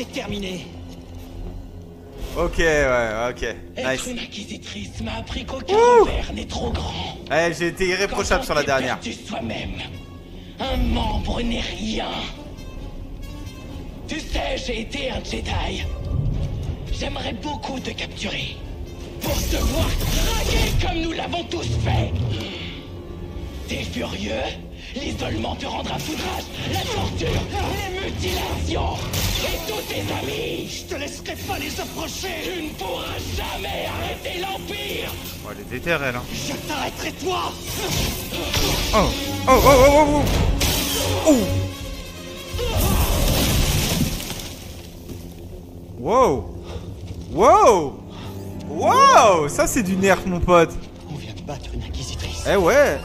c'est terminé. Ok, ouais, ok. Être Nice. une inquisitrice m'a appris qu'aucun revers n'est trop grand. Ouais, j'ai été irréprochable sur la dernière. soi-même. Un membre n'est rien. Tu sais, j'ai été un Jedi. J'aimerais beaucoup te capturer. Pour te voir craquer comme nous l'avons tous fait. T'es furieux? L'isolement te rendra foudrage, la torture, les mutilations et tous tes amis. Je te laisserai pas les approcher. Tu ne pourras jamais arrêter l'Empire. Oh, elle est hein. Je t'arrêterai toi. Oh, oh, oh, oh, oh, oh. Oh. Wow. Wow. Wow. Ça, c'est du nerf, mon pote. On vient de battre une inquisitrice. Eh ouais.